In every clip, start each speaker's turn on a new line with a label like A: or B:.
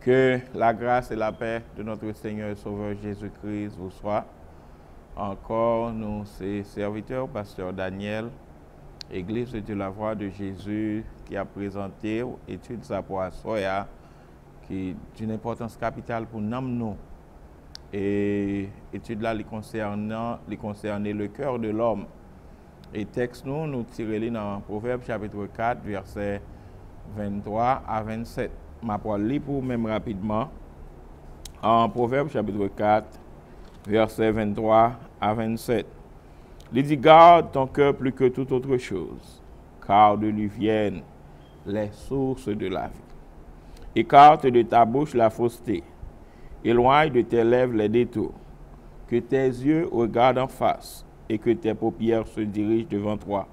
A: Que la grâce et la paix de notre Seigneur et Sauveur Jésus-Christ vous soient. Encore, nous, ces serviteurs, Pasteur Daniel, Église de la Voix de Jésus, qui a présenté étude sa Soya, qui est d'une importance capitale pour nous. Et étude là, les concernant, concernait le cœur de l'homme. Et texte nous, nous tirons dans Proverbe chapitre 4, verset 23 à 27. Ma parole pour même rapidement. En Proverbe chapitre 4, verset 23 à 27. Il dit, garde ton cœur plus que toute autre chose, car de lui viennent les sources de la vie. Écarte de ta bouche la fausseté, éloigne de tes lèvres les détours, que tes yeux regardent en face et que tes paupières se dirigent devant toi.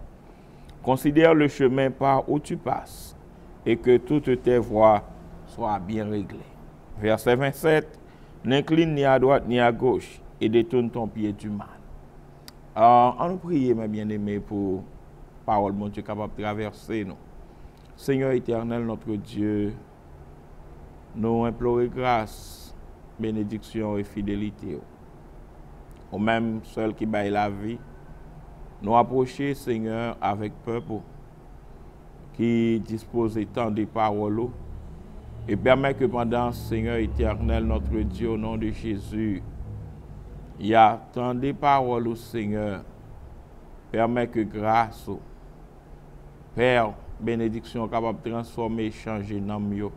A: Considère le chemin par où tu passes et que toutes tes voies soient bien réglées. Verset 27. N'incline ni à droite ni à gauche et détourne ton pied du mal. Alors, on nous prie, mes bien-aimés, pour parole, mon Dieu, capable de traverser nous. Seigneur éternel, notre Dieu, nous implorons grâce, bénédiction et fidélité. Au même seul qui baille la vie, nous approcher, Seigneur, avec peuple qui dispose tant de paroles et permet que pendant, Seigneur éternel, notre Dieu, au nom de Jésus, il y a tant de paroles au Seigneur. Permet que grâce, Père, bénédiction capable de transformer, changer dans mieux.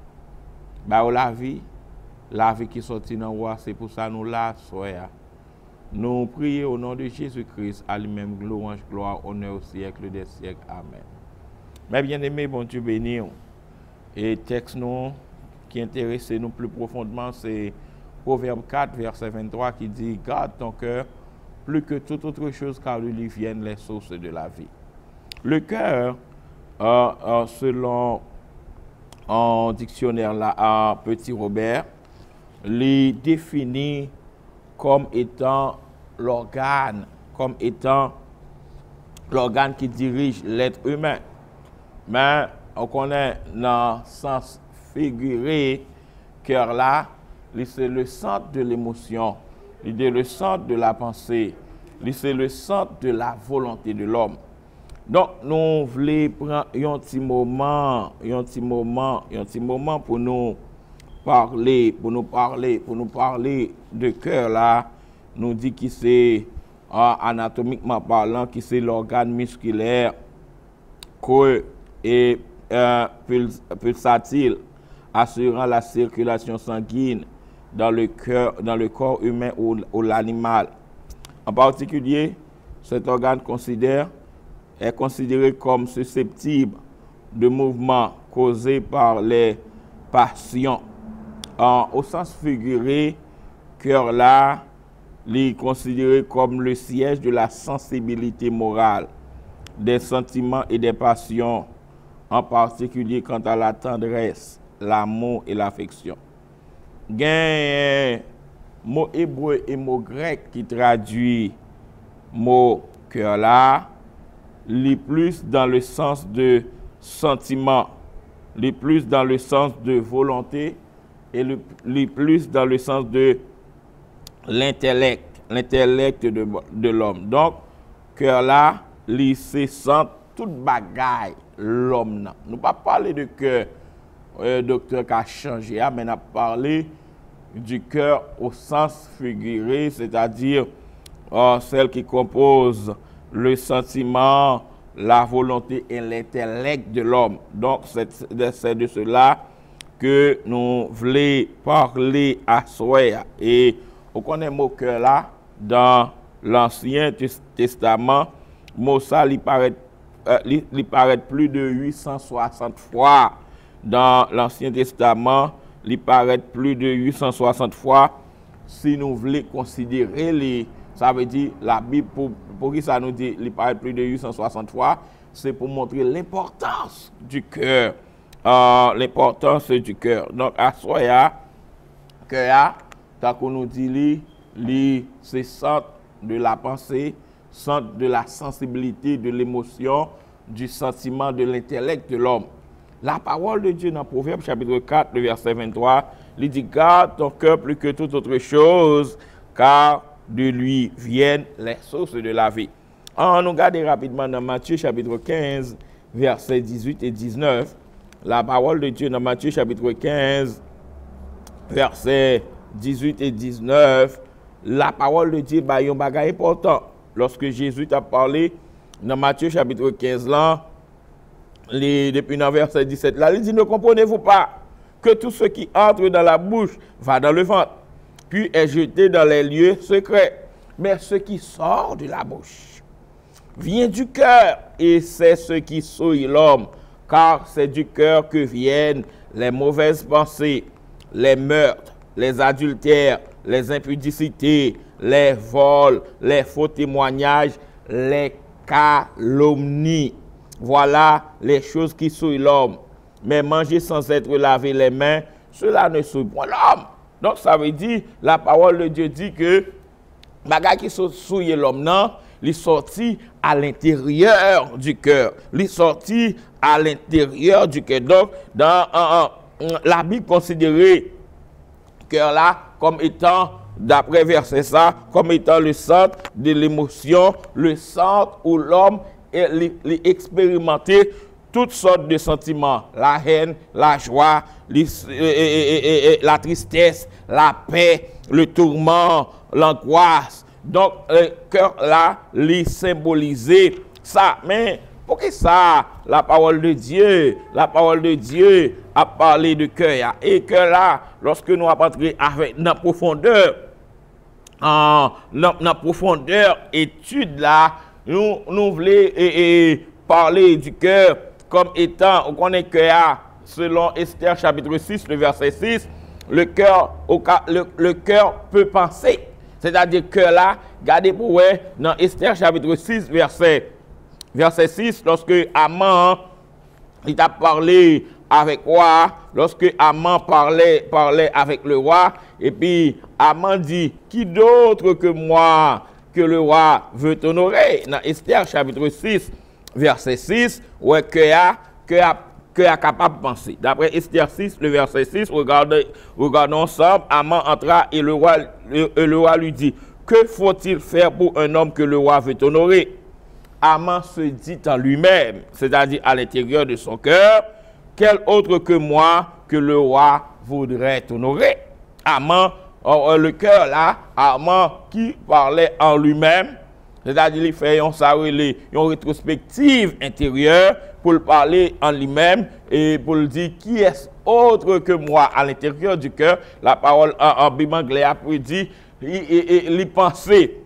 A: Bah, la vie, la vie qui sortit dans roi, c'est pour ça nous la soya. Nous prions au nom de Jésus-Christ, à lui-même gloire, gloire, honneur au siècle des siècles. Amen. Mes bien-aimés, bon Dieu béni. Et texte nous qui intéresse nous plus profondément, c'est Proverbe 4, verset 23, qui dit Garde ton cœur plus que toute autre chose, car lui viennent les sources de la vie. Le cœur, euh, euh, selon un dictionnaire là, à Petit Robert, les définit comme étant l'organe, comme étant l'organe qui dirige l'être humain. Mais on connaît dans le sens figuré, cœur là, c'est le centre de l'émotion, c'est le centre de la pensée, c'est le centre de la volonté de l'homme. Donc, nous voulons prendre un petit moment, un petit moment, un petit moment pour nous parler, pour nous parler, pour nous parler de cœur là. Nous dit que c'est ah, anatomiquement parlant, que c'est l'organe musculaire et euh, pulsatile assurant la circulation sanguine dans le, cœur, dans le corps humain ou, l'animal. En particulier, cet organe est considéré comme susceptible de mouvements causés par les passions. Au sens figuré, cœur là, est considéré comme le siège de la sensibilité morale, des sentiments et des passions, en particulier quant à la tendresse, l'amour et l'affection. Gen mot hébreu et mot grec qui traduit mot cœur là, li plus dans le sens de sentiment, li plus dans le sens de volonté et li, plus dans le sens de l'intellect, l'intellect de, de l'homme. Donc, cœur là, li se sent tout bagaille l'homme Nous Nou pa pale de cœur docteur qui a changé, mais nous parlé du cœur au sens figuré, c'est-à-dire euh, celle qui compose le sentiment, la volonté et l'intellect de l'homme. Donc, c'est de cela que nous voulons parler à soi. Et on connaît mot cœur là, dans l'Ancien Testament, mot ça, il paraît, euh, paraît plus de 860 fois dans l'Ancien Testament il paraît plus de 860 fois. Si nous voulons considérer les, ça veut dire la Bible, pour, pour qui ça nous dit, il paraît plus de 860 fois, c'est pour montrer l'importance du cœur. Euh, l'importance du cœur. Donc, à soi, cœur, tant qu'on nous dit, c'est centre de la pensée, centre de la sensibilité, de l'émotion, du sentiment, de l'intellect de l'homme. La parole de Dieu dans Proverbe chapitre 4, verset 23, il dit garde ton cœur plus que toute autre chose, car de lui viennent les sources de la vie. On nous regarde rapidement dans Matthieu chapitre 15, versets 18 et 19. La parole de Dieu dans Matthieu chapitre 15, versets 18 et 19. La parole de Dieu, bah, un bagage important. Lorsque Jésus t'a parlé dans Matthieu chapitre 15, là, depuis le verset 17, là, il dit, ne comprenez-vous pas que tout ce qui entre dans la bouche va dans le ventre, puis est jeté dans les lieux secrets. Mais ce qui sort de la bouche vient du cœur, et c'est ce qui souille l'homme, car c'est du cœur que viennent les mauvaises pensées, les meurtres, les adultères, les impudicités, les vols, les faux témoignages, les calomnies. Voilà les choses qui souillent l'homme. Mais manger sans être lavé les mains, cela ne souille pas l'homme. Donc ça veut dire, la parole de Dieu dit que bagage qui souille l'homme, non, il sorti à l'intérieur du cœur. Il sorti à l'intérieur du cœur. Donc, dans la Bible considérait cœur là comme étant, d'après verset ça, comme étant le centre de l'émotion, le centre où l'homme expérimenté toutes sortes de sentiments, la haine, la joie, la tristesse, la paix, le tourment, l'angoisse. Donc, le cœur là, il symbolisait ça. Mais pour que ça, la parole de Dieu, la parole de Dieu a parlé de cœur. Et que là, lorsque nous avons entré avec la profondeur, en la profondeur étude là, nous, voulons parler du cœur comme étant, on connaît que selon Esther chapitre 6, le verset 6, le cœur le, le peut penser. C'est-à-dire que là, regardez pour vous, dans Esther chapitre 6, verset, verset 6, lorsque Amman, il a parlé avec roi, lorsque Amman parlait, parlait avec le roi, et puis Amman dit, qui d'autre que moi que le roi veut honorer. Dans Esther chapitre 6, verset 6, ouais, que a, que a, a capable de penser. D'après Esther 6, le verset 6, regardez, regardons ensemble, Amman entra et le roi, le, roi lui dit, que faut-il faire pour un homme que le roi veut honorer? Amman se dit en lui-même, c'est-à-dire à, l'intérieur de son cœur, quel autre que moi que le roi voudrait honorer? Amman, oh, le cœur là, Amman qui parlait en lui-même, c'est-à-dire il fait une, rétrospective intérieure pour parler en lui-même et pour dire qui est autre que moi à l'intérieur du cœur. La parole en, en a il pensait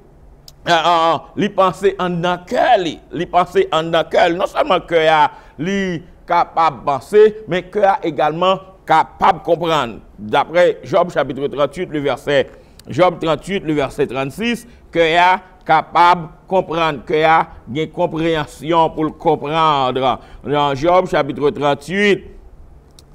A: il pensait en dans cœur, il pensait en dans cœur. Non seulement cœur est capable de penser, mais cœur également capable de comprendre. D'après Job chapitre 38, le verset Job 38, le verset 36, cœur capable de comprendre, y a une compréhension pour le comprendre. Dans Job chapitre 38,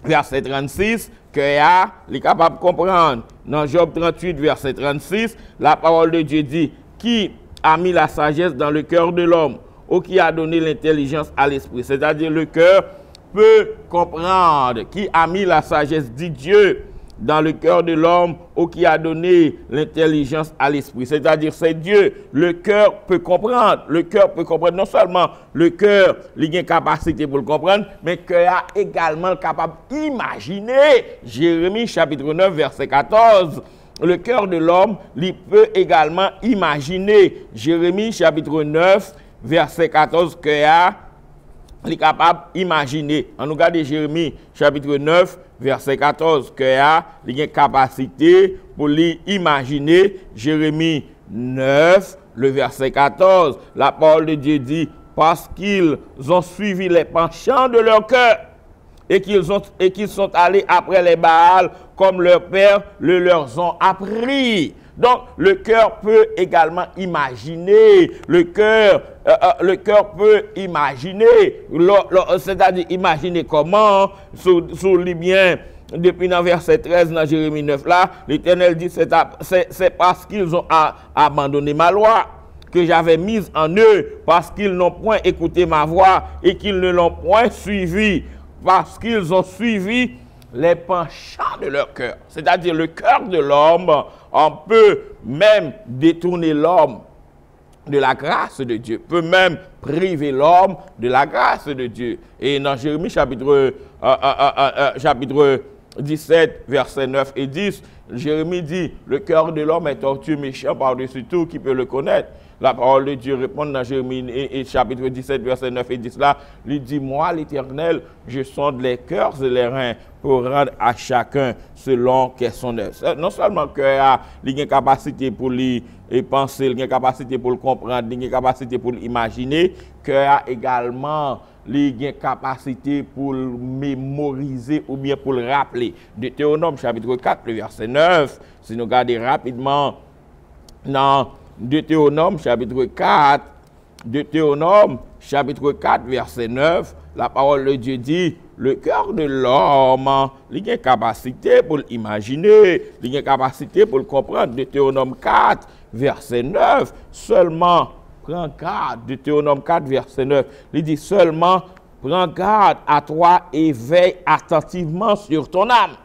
A: verset 36, qu'il est capable de comprendre. Dans Job 38, verset 36, la parole de Dieu dit, qui a mis la sagesse dans le cœur de l'homme, ou qui a donné l'intelligence à l'esprit? C'est-à-dire le cœur peut comprendre, qui a mis la sagesse, dit Dieu, dans le cœur de l'homme ou qui a donné l'intelligence à l'esprit. C'est-à-dire, c'est Dieu. Le cœur peut comprendre. Le cœur peut comprendre. Non seulement le cœur, il a une capacité pour le comprendre, mais le cœur a également capable d'imaginer. Jérémie chapitre 9, verset 14. Le cœur de l'homme, il peut également imaginer. Jérémie chapitre 9, verset 14, cœur il est capable d'imaginer. On nous regarde Jérémie chapitre 9, verset 14, que a une capacité pour imaginer Jérémie 9, le verset 14. La parole de Dieu dit, parce qu'ils ont suivi les penchants de leur cœur et qu'ils sont allés après les Baals comme leurs pères le leur ont appris. Donc, le cœur peut également imaginer, le cœur, euh, euh, le cœur peut imaginer, c'est-à-dire imaginer comment, sous, bien, depuis le verset 13 dans Jérémie 9 là, l'Éternel dit, c'est parce qu'ils ont abandonné ma loi que j'avais mise en eux, parce qu'ils n'ont point écouté ma voix et qu'ils ne l'ont point suivi, parce qu'ils ont suivi les penchants de leur cœur. C'est-à-dire le cœur de l'homme, on peut même détourner l'homme de la grâce de Dieu, peut même priver l'homme de la grâce de Dieu. Et dans Jérémie chapitre, euh, euh, euh, chapitre 17, versets 9 et 10, Jérémie dit, le cœur de l'homme est tortueux, méchant par-dessus tout, qui peut le connaître. La parole de Dieu répond dans Jérémie et, chapitre 17, verset 9 et 10 là, lui dit, moi l'Éternel, je sonde les cœurs et les reins pour rendre à chacun selon qu'est son œuvre. Non seulement cœur a une capacité pour lui penser, une capacité pour le comprendre, une capacité pour l'imaginer, cœur a également une capacité pour mémoriser ou bien pour le rappeler. Deutéronome chapitre 4, verset 9, si nous regardons rapidement dans Deutéronome chapitre 4, Deutéronome chapitre 4, verset 9, la parole de Dieu dit, le cœur de l'homme, il a une capacité pour l'imaginer, il a une capacité pour le comprendre. Deutéronome 4, verset 9, seulement prends garde, Deutéronome 4, verset 9, il dit seulement prends garde à toi et veille attentivement sur ton âme.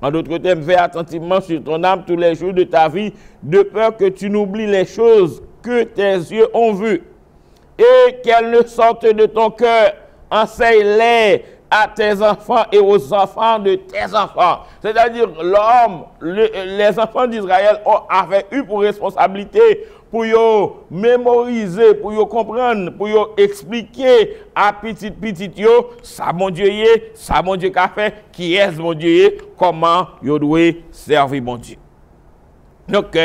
A: En d'autres termes, veille attentivement sur ton âme tous les jours de ta vie, de peur que tu n'oublies les choses que tes yeux ont vues et qu'elles ne sortent de ton cœur. Enseigne-les à tes enfants et aux enfants de tes enfants. C'est-à-dire, l'homme, les enfants d'Israël avaient eu pour responsabilité pour yo mémoriser, pour yo comprendre, pour yo expliquer à petit petit yo, ça mon Dieu est, ça mon Dieu qu'a fait, qui est mon Dieu comment yo doit servir mon Dieu. Donc, que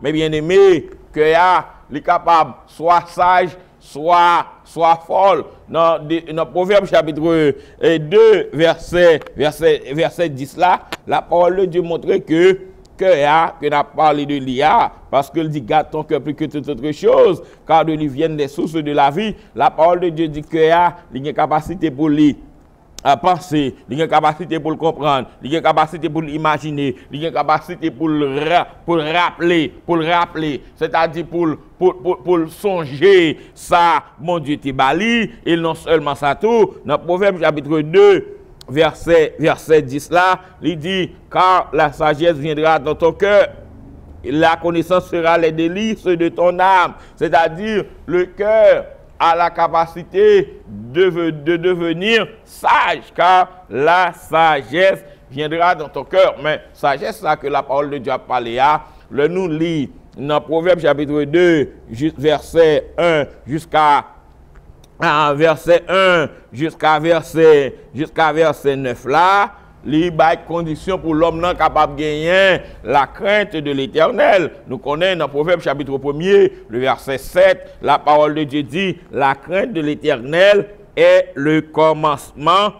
A: mes bien-aimés, que ya, les capables, soit sage, soit, soit folle. Dans, dans Proverbe chapitre 2, euh, verset, verset, verset 10 là, la parole de Dieu montre que cœur que n'a parlé de l'IA, parce qu'il dit garde ton cœur plus que toute autre chose, car de lui viennent les sources de la vie. La parole de Dieu dit que il a une capacité pour lui à penser, il a une capacité pour le comprendre, il a une capacité pour l'imaginer, il a une capacité pour le, pour le rappeler, pour le rappeler, c'est-à-dire pour, pour, pour, pour, songer ça, mon Dieu t'es bali, et non seulement ça tout, dans Proverbe chapitre 2, verset, verset 10 là, il dit, car la sagesse viendra dans ton cœur, la connaissance sera les délices de ton âme. C'est-à-dire, le cœur a la capacité de, de devenir sage, car la sagesse viendra dans ton cœur. Mais sagesse, ça que la parole de Dieu a parlé à, le nous lit dans Proverbe chapitre 2, verset 1 jusqu'à verset 1 jusqu'à verset, jusqu'à verset 9 là, les conditions pour l'homme non capable de gagner la crainte de l'éternel. Nous connaissons dans Proverbe chapitre 1er, le verset 7, la parole de Dieu dit, la crainte de l'éternel est le commencement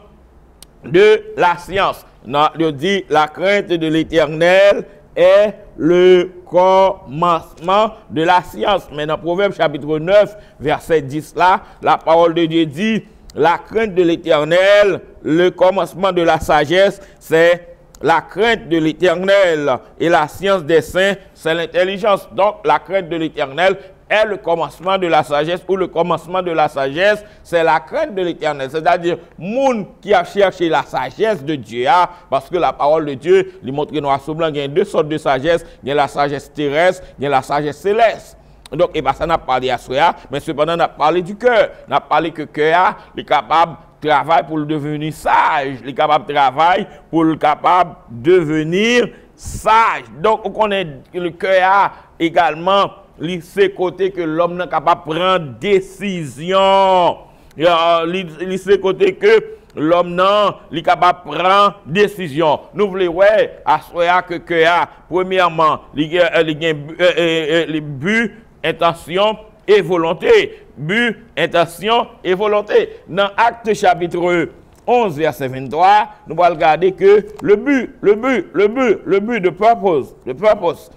A: de la science. Nous dit, la crainte de l'éternel est le commencement de la science. Mais dans Proverbe chapitre 9, verset 10 là, la parole de Dieu dit, la crainte de l'éternel, le commencement de la sagesse, c'est la crainte de l'éternel. Et la science des saints, c'est l'intelligence. Donc la crainte de l'éternel est le commencement de la sagesse ou le commencement de la sagesse, c'est la crainte de l'éternel. C'est-à-dire, monde qui a cherché la sagesse de Dieu, ah, parce que la parole de Dieu, lui montre blanc, il y a deux sortes de sagesse. Il y a la sagesse terrestre, il y a la sagesse céleste. Donc, eh bien, ça n'a pas parlé à soi, mais cependant, on a parlé du cœur. On a parlé que le cœur est capable de travailler pour devenir sage. Il est capable de travailler pour le capable de devenir sage. Donc, on connaît le cœur également se côté que l'homme n'est capable de prendre décision. Li se côté que l'homme n'est capable de prendre décision. Nous voulons ouais, que que premièrement, les euh, euh, euh, but, intention et volonté. But, intention et volonté. Dans Acte chapitre 11, verset 23, nous allons regarder que le but, le but, le but, le but de purpose, le purpose,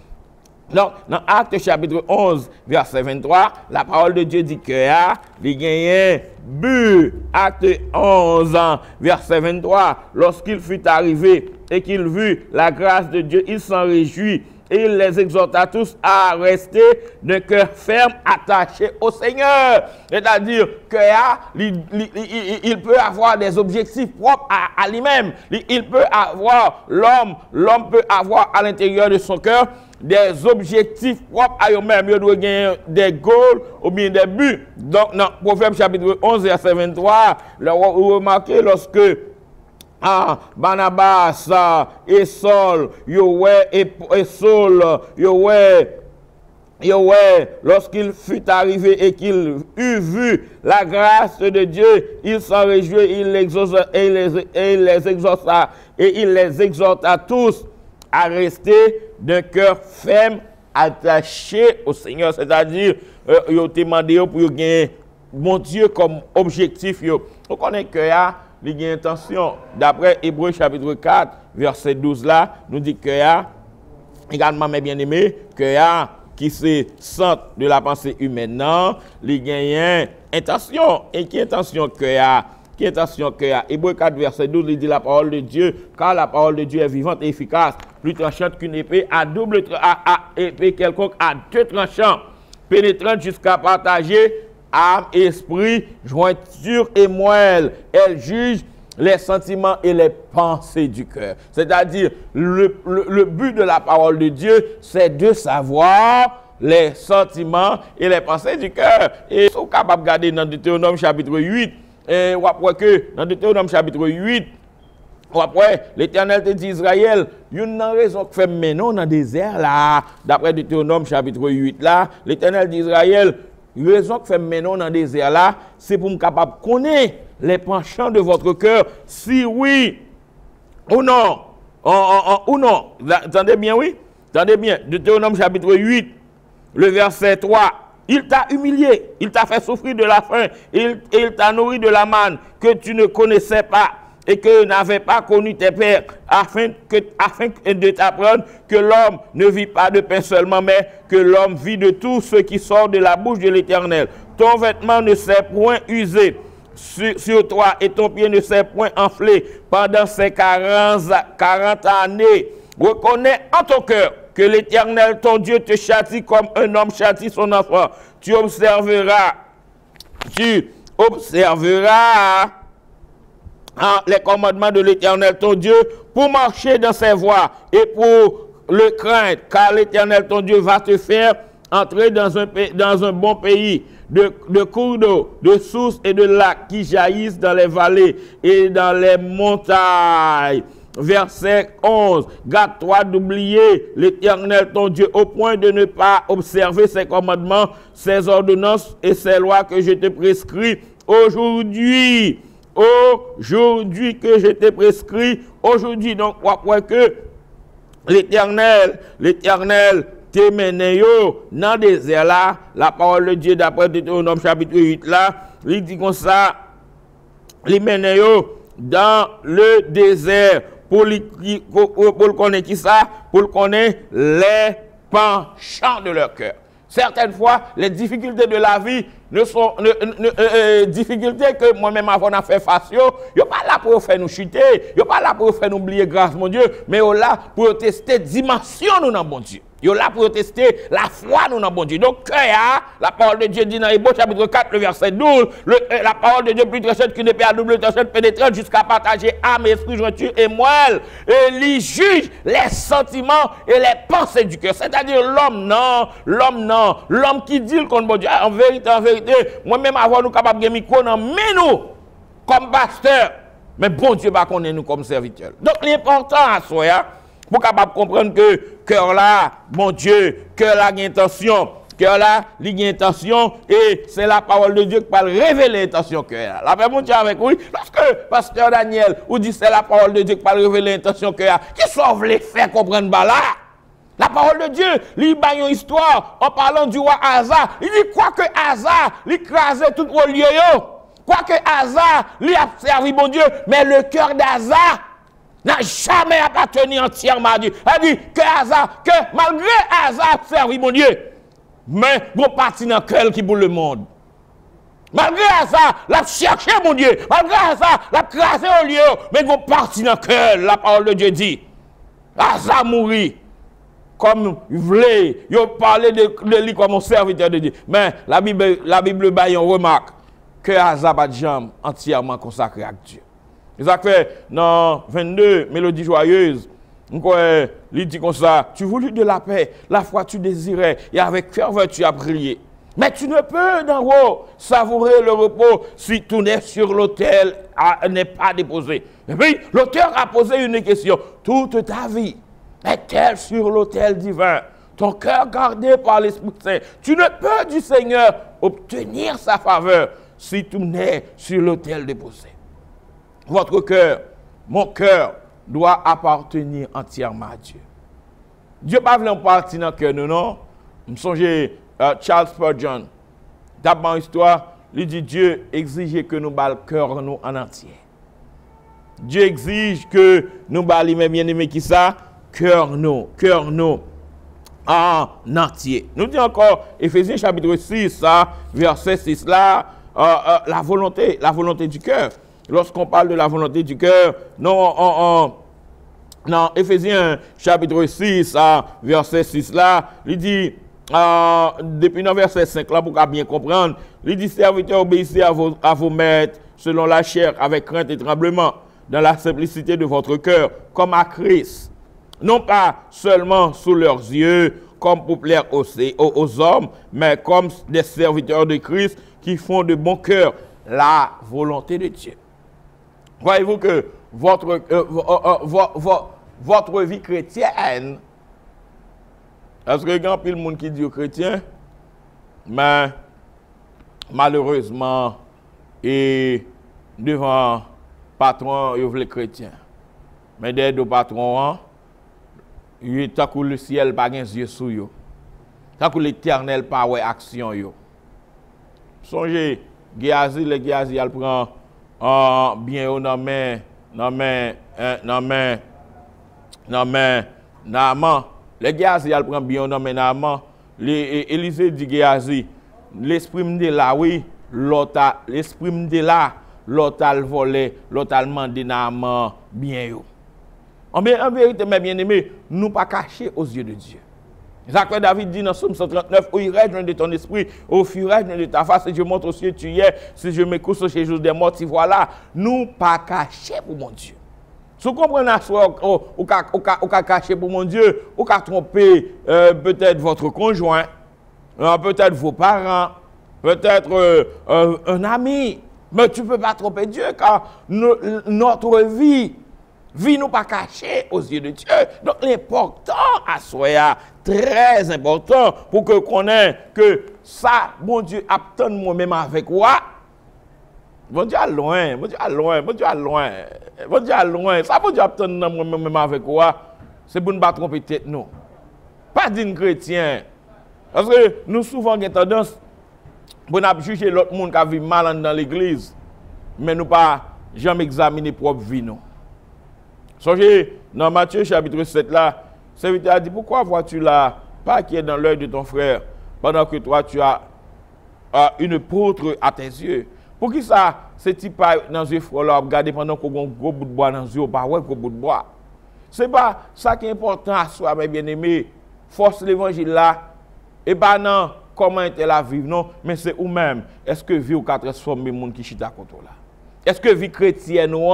A: donc, dans Acte chapitre 11, verset 23, la parole de Dieu dit que ah, les gagnants bu. Acte 11, verset 23, lorsqu'il fut arrivé et qu'il vit la grâce de Dieu, il s'en réjouit et il les exhorta tous à rester d'un cœur ferme attaché au Seigneur. C'est-à-dire qu'il peut avoir des objectifs propres à, lui-même. Il peut avoir, l'homme, l'homme peut avoir à l'intérieur de son cœur des objectifs propres à eux-mêmes. Ils doivent gagner des goals ou bien des buts. Donc, dans Proverbe chapitre 11, verset 23, vous remarquez lorsque ah, Barnabas et Saul, Yahweh et, Saul, Yahweh, Yahweh, lorsqu'il fut arrivé et qu'il eut vu la grâce de Dieu, il s'en réjouit, il les et il les exauça, et il les exhorta tous à rester d'un cœur ferme, attaché au Seigneur. C'est-à-dire, euh, il a demandé pour gagner mon Dieu comme objectif. On connaît que là, il a intention. D'après Hébreu chapitre 4, verset 12 là, nous dit que là, également mes bien-aimés, que là, qui se centre de la pensée humaine, non, il y a intention. Et qui intention que là, qui intention que là. Hébreu 4, verset 12, il dit la parole de Dieu, car la parole de Dieu est vivante et efficace, plus tranchante qu'une épée à double, à, épée quelconque à deux tranchants, pénétrante jusqu'à partager âme, esprit, jointure et moelle. Elle juge les sentiments et les pensées du cœur. C'est-à-dire, le, but de la parole de Dieu, c'est de savoir les sentiments et les pensées du cœur. Et si vous capable de regarder dans Deutéronome chapitre 8, et vous voyez que dans Deutéronome chapitre 8, après, l'Éternel te dit Israël, il y a raison que fait maintenant dans le désert là, d'après Deutéronome chapitre 8 là, l'Éternel dit Israël, raison que fait maintenant dans le désert là, c'est pour me capable connaître les penchants de votre cœur, si oui ou non. ou non. Attendez bien, oui? Attendez bien. Deutéronome chapitre 8, le verset 3. Il t'a humilié, il t'a fait souffrir de la faim, il t'a nourri de la manne que tu ne connaissais pas et que n'avait pas connu tes pères, afin, que, afin de t'apprendre que l'homme ne vit pas de pain seulement, mais que l'homme vit de tout ce qui sort de la bouche de l'Éternel. Ton vêtement ne s'est point usé sur, toi et ton pied ne s'est point enflé pendant ces 40, 40 années. Reconnais en ton cœur que l'Éternel, ton Dieu, te châtie comme un homme châtie son enfant. Tu observeras, tu observeras les commandements de l'Éternel ton Dieu pour marcher dans ses voies et pour le craindre, car l'Éternel ton Dieu va te faire entrer dans un, dans un bon pays de, de cours d'eau, de sources et de lacs qui jaillissent dans les vallées et dans les montagnes. Verset 11. Garde-toi d'oublier l'Éternel ton Dieu au point de ne pas observer ses commandements, ses ordonnances et ses lois que je te prescris aujourd'hui aujourd'hui que je prescrit, aujourd'hui, donc, quoi que l'éternel, l'éternel t'est mené dans le désert là, la parole de Dieu d'après Deutéronome chapitre 8 là, il dit comme ça, il mène dans le désert pour, pour, connaître qui ça, pour connaître les penchants de leur cœur. Certaines fois, les difficultés de la vie ne sont euh, euh, difficultés que moi-même avant faire face, yo, yo pas là pour faire nous chuter, yo pas là pour faire nous oublier grâce mon Dieu, mais yo là pour tester dimension nous dans bon Dieu. Yo là pour tester la foi nous dans bon Dieu. Donc cœur, la parole de Dieu dit dans Hébreu chapitre 4 le verset 12, le, euh, la parole de Dieu plus très qu'une épée à double tranchant pénétrante jusqu'à partager âme, esprit, jointure et moelle. Et il juge les sentiments et les pensées du cœur. C'est-à-dire l'homme non, l'homme non, l'homme qui dit contre bon Dieu. En vérité, en vérité, moi-même, avant nous capables de micro, mais nous, comme pasteur, mais bon Dieu va connaître nous comme serviteurs. Donc, l'important à soi, hein, pour capable comprendre que cœur là, bon Dieu, cœur là, intention, cœur là, il intention, et c'est la parole de Dieu qui parle révéler l'intention cœur. La paix, mon Dieu, avec oui. Lorsque pasteur Daniel, vous dit c'est la parole de Dieu qui parle révéler l'intention cœur, qui sauve les faire comprendre là? La parole de Dieu, il y a une histoire en parlant du roi Hazard. Il dit quoi que Hazard, il crasait tout au lieu. Quoi que Hazard, il a servi mon Dieu, mais le cœur d'Hazard n'a jamais appartenu entièrement à Dieu. Il dit que Hazard, que malgré Hazard servi mon Dieu, mais bon parti dans cœur qui boule le monde. Malgré ça, l'a cherché mon Dieu. Malgré ça, l'a crasé au lieu. Mais bon parti dans cœur, la parole de Dieu dit. Hazard mourit comme ils voulaient, ils parlaient de, de lui comme un serviteur de Dieu. Mais la Bible, la Bible, remarque que Azab a entièrement consacré à Dieu. Ils ont fait dans 22 mélodies joyeuses. Il dit comme ça, tu voulais de la paix, la foi tu désirais, et avec ferveur tu as prié. Mais tu ne peux d'en haut savourer le repos si tout n'est sur l'autel n'est pas déposé. Et puis, l'auteur a posé une question. Toute ta vie est-elle sur l'autel divin? Ton cœur gardé par l'Esprit Saint. Tu ne peux du Seigneur obtenir sa faveur si tout n'est sur l'autel déposé. Votre cœur, mon cœur, doit appartenir entièrement à Dieu. Dieu pas voulu partir dans le cœur, non, non. Je me euh, Charles Spurgeon, d'abord histoire, il dit Dieu exige que nous le cœur nous en entier. Dieu exige que nous balions mes bien-aimés qui ça, cœur nous, cœur nous en entier. Nous disons encore, Ephésiens chapitre 6, verset 6 là, euh, euh, la volonté, la volonté du cœur. Lorsqu'on parle de la volonté du cœur, non, en, non, Ephésiens chapitre 6, verset 6 là, il dit, euh, depuis le verset 5 là, pour bien comprendre, il dit, serviteurs, obéissez à vos, à vos maîtres selon la chair, avec crainte et tremblement, dans la simplicité de votre cœur, comme à Christ. Non pas seulement sous leurs yeux, comme pour plaire aux, aux hommes, mais comme des serviteurs de Christ qui font de bon cœur la volonté de Dieu. Voyez-vous que votre, euh, euh, euh, votre vie chrétienne, qu'il y a de monde qui dit chrétien, mais malheureusement, et devant patron, il veut chrétien. Mais derrière le patron, hein, il tant que le ciel pas les yeux sur eux. Tant que l'éternel pas action yo. Songez, Géasi, le Géasi, elle prend ah, bien au nan men, nan men, nan men, nan men, nan Le Géasi, bien au nan men, nan man. Élisée dit Géasi, l'esprit me là, oui, l'esprit me là, l'autre volé, l'autre a demandé bien yo. En, vérité, mes bien-aimés, nous pas cachés aux yeux de Dieu. Jacques David dit dans Somme 139, Où irais-je de ton esprit, au fuirais de ta face, et je montre aux cieux tu y es, si je me couche chez jour des morts, si voilà, nous pas cachés pour mon Dieu. Si vous comprenez, ou ka caché pour mon Dieu, ou ka tromper euh, peut-être votre conjoint, euh, peut-être vos parents, peut-être euh, un ami, mais tu ne peux pas tromper Dieu car notre vie Vie nous pas cachée aux yeux de Dieu. Donc l'important à soi, très important pour que connaisse que ça, bon Dieu, attend moi-même avec moi. Bon Dieu à loin, bon Dieu à loin, bon Dieu à loin, bon Dieu à loin. Ça, bon Dieu attend moi-même avec moi. C'est pour ne pas tromper tête nous. Pas d'une chrétien. Parce que nous souvent avons tendance pour nous juger l'autre monde qui vit mal dans l'église, mais nous pas jamais examiner propre vie nous. Songez, dans Matthieu chapitre 7 là, serviteur a dit, pourquoi vois-tu là, pas qui est dans l'œil de ton frère, pendant que toi tu as une poutre à tes yeux? Pour qui ça, ce type dans les frères là, regarder pendant qu'on a un gros bout de bois dans les yeux, pas ouais, gros bout de bois? Ce n'est pas ça qui est important à soi, mes bien-aimés. Force l'évangile là, et pas non, comment est la vivre, non, mais c'est ou-même. Est-ce que vie ou qu'à transformer le monde qui chita contre là? Est-ce que vie chrétienne ou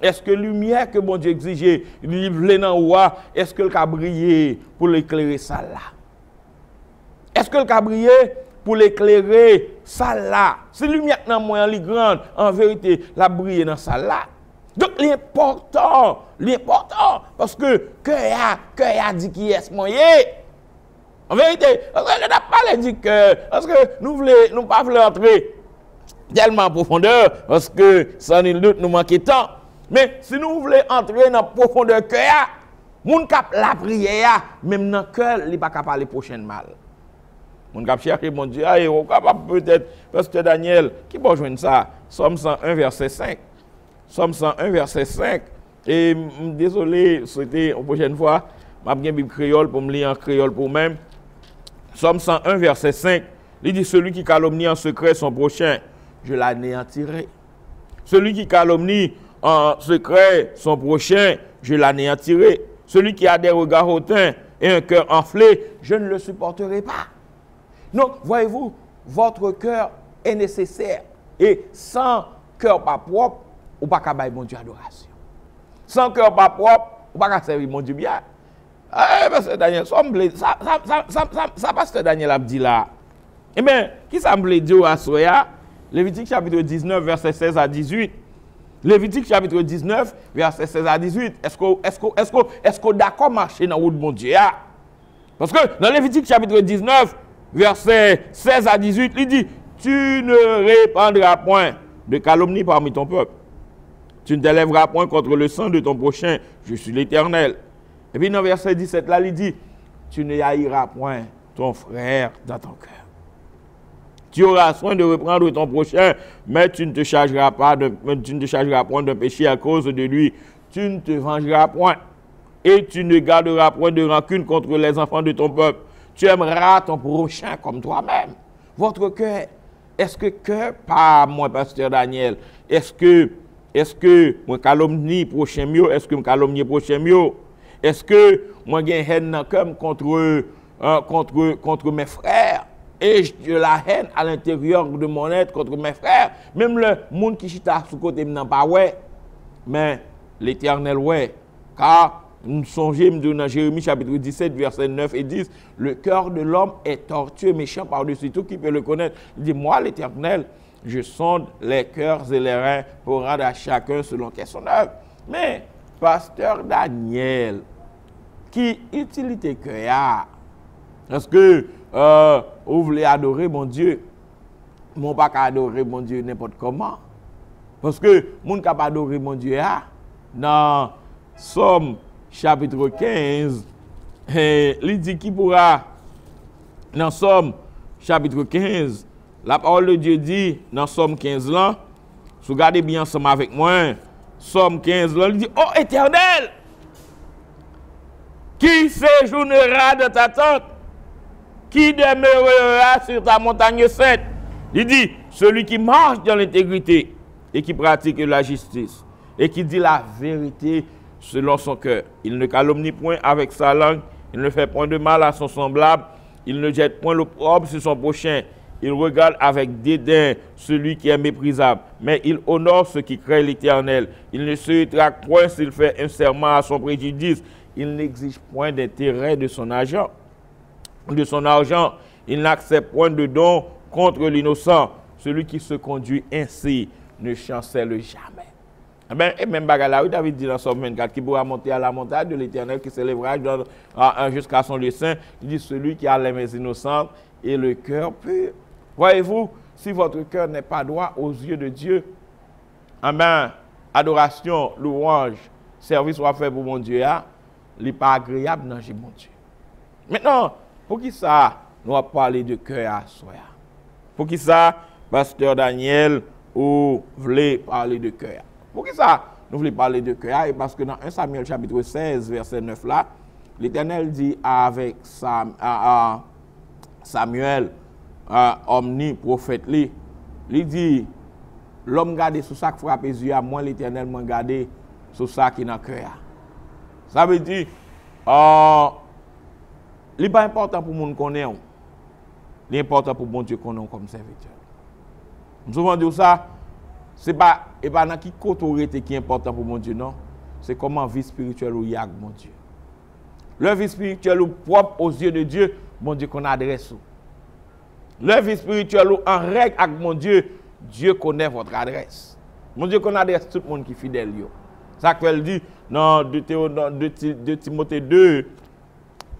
A: est-ce que lumière que bon Dieu exige, livre dans ou est-ce que le brillé pour l'éclairer ça là? Est-ce que le brillé pour l'éclairer ça là? Si lumière dans moi en grande, en vérité, la brillé dans ça là. Donc l'important, l'important, parce que que a, dit qui est moyen. En vérité, que n'a pas dit que, parce que nous voulons, pas voulons entrer tellement en profondeur, parce que sans nul doute nous de temps. Mais si nous voulons entrer dans la profondeur cœur, moun cap la prière, même dans le cœur, il pas capable parler prochain mal. Moun cap chercher mon Dieu, aïe, on capable peut-être, parce que Daniel, qui peut joindre ça? Somme 101, verset 5. Somme 101, verset 5. Et désolé, c'était une prochaine fois, je vais Bible créole pour me lire en créole pour moi-même. Somme 101, verset 5. Il dit Celui qui calomnie en secret son prochain je l'anéantirai. Celui qui calomnie en secret son prochain, je l'anéantirai. Celui qui a des regards hautains et un cœur enflé, je ne le supporterai pas. Non, voyez-vous, votre cœur est nécessaire. Et sans cœur pas propre, ou pas qu'à mon Dieu adoration. Sans cœur pas propre, ou pas qu'à servir mon Dieu bien. Eh, pasteur Daniel, ça, ça, ça, ça, pasteur Daniel a dit là. Eh bien, qui me dit à Soya? Lévitique chapitre 19, verset 16 à 18. Lévitique chapitre 19, verset 16 à 18. Est-ce que est-ce que d'accord marcher dans route mon Dieu ah? Parce que dans Lévitique chapitre 19, verset 16 à 18, il dit tu ne répandras point de calomnie parmi ton peuple. Tu ne t'élèveras point contre le sang de ton prochain. Je suis l'Éternel. Et puis dans verset 17, là, il dit, tu ne haïras point ton frère dans ton cœur. Tu auras soin de reprendre ton prochain, mais tu ne te chargeras pas de, tu ne te chargeras point d'un péché à cause de lui. Tu ne te vengeras point. Et tu ne garderas point de rancune contre les enfants de ton peuple. Tu aimeras ton prochain comme toi-même. Votre cœur, est-ce que cœur, pas moi, pasteur Daniel, est-ce que, est-ce que moi calomnie prochain mieux, est-ce que moi calomnie prochain mieux? Est-ce que moi j'ai une haine contre, euh, contre, contre mes frères? Et j'ai la haine à l'intérieur de mon être contre mes frères. Même le monde qui chita sous côté n'a pas ouais. Mais l'éternel ouais. Car nous songeons dans Jérémie chapitre 17, verset 9 et 10, le cœur de l'homme est tortueux, méchant par-dessus tout, qui peut le connaître. Il dit, moi l'éternel, je sonde les cœurs et les reins pour rendre à chacun selon son œuvre. Mais, pasteur Daniel, qui utilité que y a? Est-ce que euh, vous voulez adorer mon Dieu? Mon pas adorer mon Dieu n'importe comment. Parce que mon pas adorer mon Dieu dans Somme chapitre 15, il dit qui pourra, dans Somme chapitre 15, la parole de Dieu dit, dans Somme 15 là, si regardez bien ensemble avec moi, Somme 15 là, il dit, oh éternel, qui séjournera dans ta tente? Qui demeurera sur ta montagne sainte? Il dit, celui qui marche dans l'intégrité et qui pratique la justice et qui dit la vérité selon son cœur. Il ne calomnie point avec sa langue, il ne fait point de mal à son semblable, il ne jette point l'opprobre sur son prochain. Il regarde avec dédain celui qui est méprisable, mais il honore ceux qui craignent l'Éternel. Il ne se rétracte point s'il fait un serment à son préjudice il n'exige point d'intérêt de son argent. De son argent, il n'accepte point de don contre l'innocent. Celui qui se conduit ainsi ne chancelle jamais. Ben, et même Bagala, David dit dans Somme 24 qui pourra monter à la montagne de l'éternel qui s'élèvera jusqu'à son lieu saint. Il dit celui qui a les mains innocentes et le cœur pur. Voyez-vous, si votre cœur n'est pas droit aux yeux de Dieu, ben, adoration, louange, service soit fait pour mon Dieu, hein, n'est pas agréable dans mon Dieu. Maintenant, pour qui ça, nous allons parler de cœur à soi? Pour qui ça, pasteur Daniel, ou voulez parler de cœur? Pour qui ça, nous voulons parler de cœur, et parce que dans 1 Samuel chapitre 16, verset 9 là, l'Éternel dit avec Samuel, omni prophète, il dit, l'homme garde sous ça qui frappe les yeux, moi l'Éternel m'a gardé sous ça qui dans cœur. Ça veut dire, euh, ce n'est pas important pour nous connaître. L'important pour bon Dieu qu'on comme serviteur. Nous souvent dit ça, ce n'est pas, dans qui autorité qui est important pour mon Dieu, non. C'est comment vie spirituelle ou y a mon Dieu. Le vie spirituelle ou propre aux yeux de Dieu, mon Dieu qu'on adresse. Le vie spirituelle ou en règle avec mon Dieu, Dieu connaît votre adresse. Mon Dieu qu'on adresse tout le monde qui est fidèle. Ça qu'elle dit, dans 2 Timothée 2,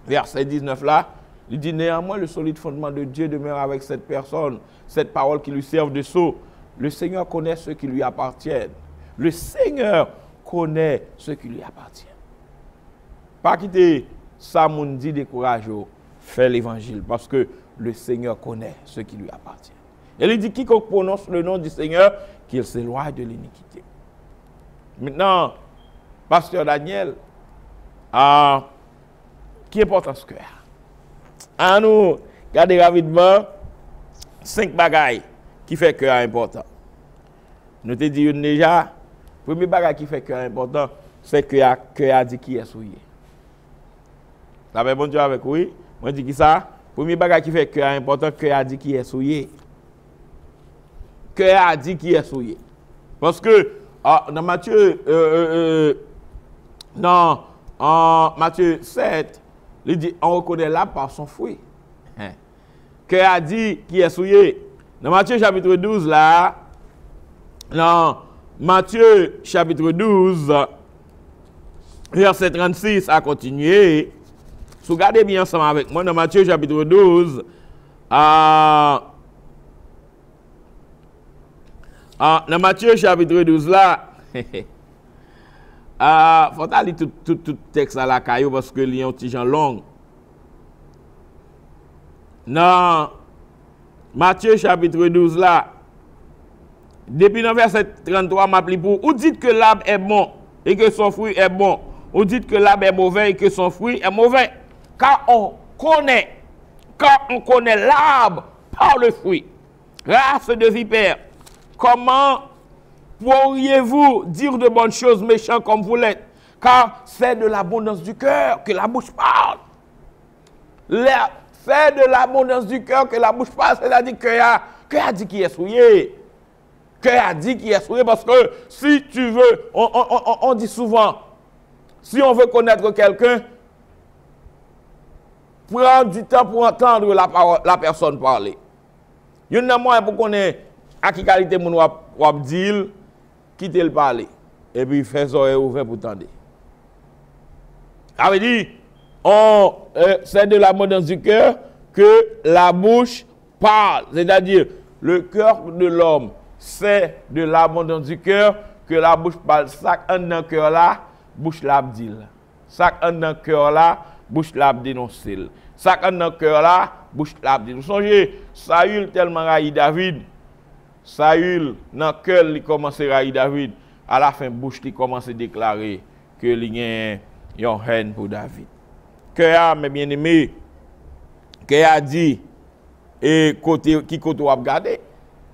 A: verset 19 là, il dit néanmoins le solide fondement de Dieu demeure avec cette personne, cette parole qui lui serve de sceau. Le Seigneur connaît ce qui lui appartient. Le Seigneur connaît ce qui lui appartient. Pas quitter ça, mon dit découragé, fait l'évangile parce que le Seigneur connaît ce qui lui appartient. Et il dit quiconque prononce le nom du Seigneur, qu'il s'éloigne de l'iniquité. Maintenant, Pasteur Daniel, ah, qui important ce cœur À nous, regardez rapidement cinq bagailles qui fait cœur important. Nous te disons déjà, premier bagage qui fait cœur important, c'est que cœur a dit qui est souillé. La paix bon Dieu avec oui? Moi dis qui ça? Premier bagage qui fait que important, que a dit qui est souillé. Que a dit qui est souillé. Parce que ah, dans Matthieu, euh, euh, euh, dans en Matthieu 7, il dit on reconnaît l'arbre par son fruit. Hein. Que a dit qui est souillé? Dans Matthieu chapitre 12, là, dans Matthieu chapitre 12, verset 36 à continuer. Si regardez bien ensemble avec moi dans Matthieu chapitre 12, à, dans Matthieu chapitre 12 là, il faut aller tout, tout, tout texte à la caillou parce que y a un petit genre long. Dans Matthieu chapitre 12 là, depuis le verset 33, m'appelle pour, ou dites que l'arbre est bon et que son fruit est bon, ou dites que l'arbre est mauvais et que son fruit est mauvais. Car on connaît, quand on connaît l'arbre par le fruit, race de vipère, comment pourriez-vous dire de bonnes choses méchants comme vous l'êtes? Car c'est de l'abondance du cœur que la bouche parle. C'est de l'abondance du cœur que la bouche parle, c'est-à-dire que a, que a dit qui est souillé. Que a dit qui est souillé, parce que si tu veux, on dit souvent, si on veut connaître quelqu'un, prends du temps pour entendre la, personne parler. Il y a un moyen pour connaître à qui qualité mon quitter le parler. Et puis faire oreilles ouvertes pour tendre. Ça veut dire, euh, c'est de l'abondance du cœur que la bouche parle. C'est-à-dire, le cœur de l'homme, c'est de l'abondance du cœur que la bouche parle. Chaque un dans cœur là, bouche l'a dit. Chaque un dans cœur là, bouche l'a dénoncé. Ça dans cœur là, bouche l'a dit. Vous songez, Saül tellement raï David. Saül nan kel li komanse rayi David, a la fin bouch li komanse deklare ke li gen yon hen pou David. Ke a, me bien eme, ke a di, e kote, ki kote wap gade,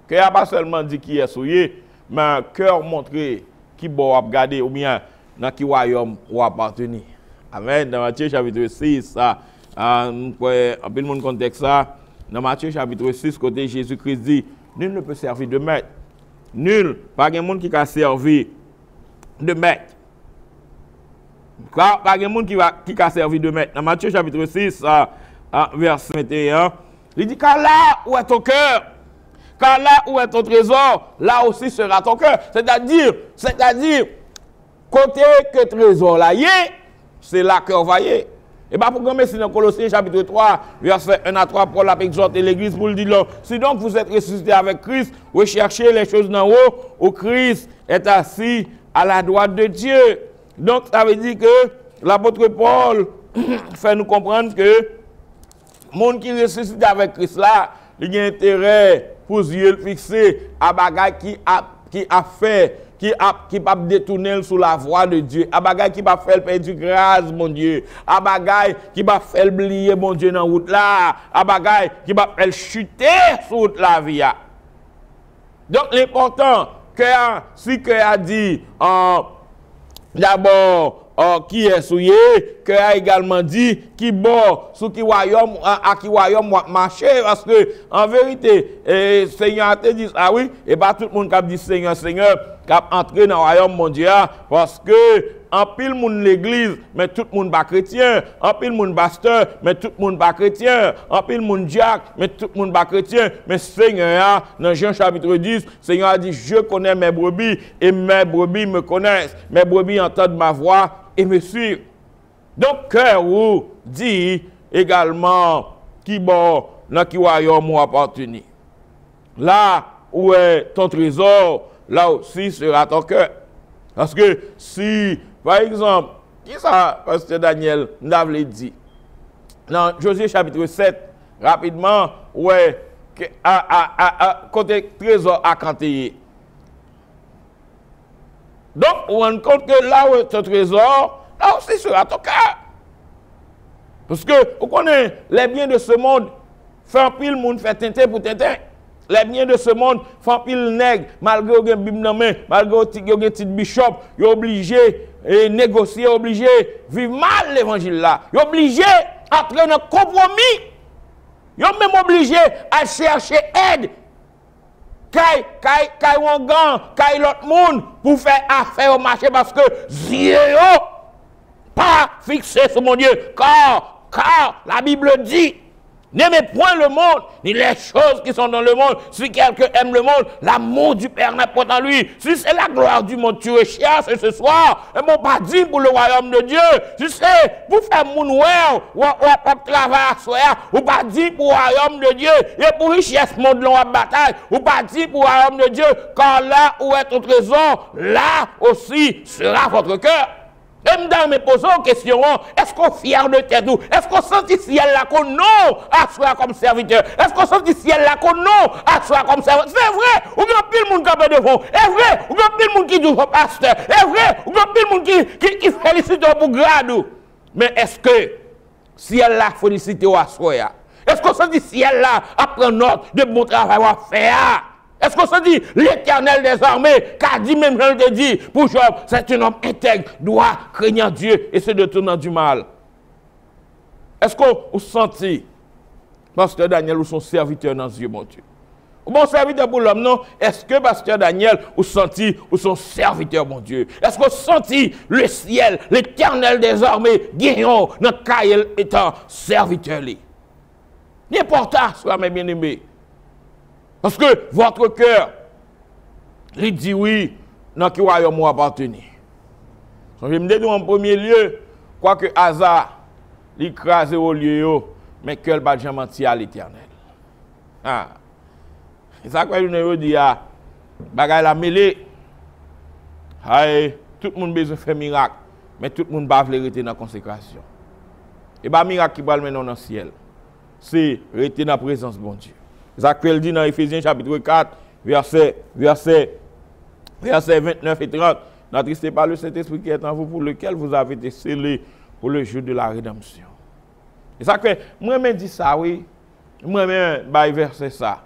A: ke a pa selman di ki esouye, men ke or montre ki bo wap gade ou bien nan ki wayom wap parteni. Amen, nan Matye chapitre 6, sa, an, kwe, apil moun kontek sa, nan Matye chapitre 6, kote Jésus Christ di, nul ne peut servir de maître. Nul, pas de monde qui a servi de maître. Pas de monde qui, qui a servi de maître. Dans Matthieu chapitre 6, verset 21, il dit, car là où est ton cœur, car là où est ton trésor, là aussi sera ton cœur. C'est-à-dire, c'est-à-dire, côté que trésor là c'est là que va y et bien, pour comme c'est dans Colossiens chapitre 3, verset 1 à 3, Paul a exhorté l'église pour le dire si donc vous êtes ressuscité avec Christ, recherchez les choses d'en haut, où Christ est assis à la droite de Dieu. Donc, ça veut dire que l'apôtre Paul fait nous comprendre que le monde qui ressuscite avec Christ là, il a intérêt pour se fixer à bagaille qui a, qui a fait qui a qui détourner sous la voie de Dieu, à bagaille qui va faire perdre grâce mon Dieu, à bagaille qui va faire oublier mon Dieu dans route là, à bagaille qui va faire chuter sur la vie. Donc l'important que si que a dit d'abord Oh, qui est souillé, que a également dit qui bon, sous qui royaume, à, qui royaume marcher, parce que en vérité, Seigneur a dit, ah oui, et pas tout le monde qui a dit Seigneur, Seigneur, qui a entré dans le royaume mondial, parce que en pile monde l'église, mais tout le monde pas chrétien. En pile monde pasteur, mais tout le monde pas chrétien. En pile monde diacre, mais tout le monde pas chrétien. Mais Seigneur, dans Jean chapitre 10, Seigneur a dit, je connais mes brebis et mes brebis me connaissent. Mes brebis entendent ma voix et suivent. Donc, cœur vous dit également qui bon, dans qui royaume appartenu. Là où est ton trésor, là aussi sera ton cœur. Parce que si par exemple, qui ça, Pasteur Daniel, nous dit? Dans Josué chapitre 7, rapidement, ouais, à, à, à, côté trésor à canter. Donc, on rend compte que là où est ton trésor, là aussi sera ton cœur. Parce que, vous connaissez, les biens de ce monde, font pile le monde fait tenter pour tenter. Les biens de ce monde font pile nègre, malgré ont bim malgré ont un petit bishop, ils sont obligés et négocier, obligé vivre mal l'évangile là. Ils obligé entrer dans un compromis. Ils même obligé à chercher aide. Kay, kay, kay wangan, kay l'autre monde pour faire affaire au marché parce que Dieu pas fixé sur mon Dieu. Car, car la Bible dit N'aimez point le monde, ni les choses qui sont dans le monde. Si quelqu'un aime le monde, l'amour du Père n'est pas en lui. Si c'est la gloire du monde, tu recherches ce soir. Et mon pas dit pour le royaume de Dieu. Si c'est pour faire mon ou pour travailler à soi, ou pas pour le royaume de Dieu. Et pour richesse monde long à bataille, ou pas dit pour le royaume de Dieu. Car là où est ton trésor, là aussi sera votre cœur. Et me me poser une question, est-ce qu'on est fier de tête Est-ce qu'on sent ciel là qu'on non à soi comme serviteur? Est-ce qu'on sent ciel là qu'on non à soi comme serviteur? C'est vrai, ou bien pile monde qui devant. C'est vrai, ou bien pile monde qui dit pasteur. C'est vrai, ou bien pile monde qui, qui, félicite pour grade. Mais est-ce que ciel là félicite à soi Est-ce qu'on sent ciel là prendre note de bon travail à faire? Est-ce qu'on se dit, l'éternel des armées, qu'a dit même, je le dit, pour Job, c'est un homme intègre, doit craindre Dieu et se détourner du mal. Est-ce qu'on sentit, Pasteur Daniel, ou son serviteur dans Dieu, mon Dieu? Bon serviteur pour l'homme, non? Est-ce que Pasteur Daniel, ou senti, ou son serviteur, mon Dieu? Est-ce qu'on sentit le ciel, l'éternel des armées, guérison, notre cahier étant serviteur? N'importe soit mes bien-aimés. Parce que votre cœur, il dit oui, dans qui royaume appartenir. Donc, je me dis en premier lieu, quoi que hasard, l'écrasé au lieu, mais que pas jamais à l'éternel. Ah. C'est ça que je dis, ah, la mêlée. tout le monde besoin de faire miracle, mais tout le monde va rester dans la consécration. Et bien, miracle qui va le dans le ciel, c'est rester dans la présence de Dieu. Zakwel dit dans Ephésiens chapitre 4, verset, verset, verset 29 et 30. N'attristez pas le Saint-Esprit qui est en vous, pour lequel vous avez été scellés pour le jour de la rédemption. Et ça moi-même dit ça, oui. Moi-même, bah, verset ça.